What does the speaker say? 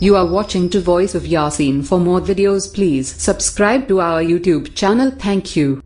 You are watching to Voice of Yasin. For more videos, please subscribe to our YouTube channel. Thank you.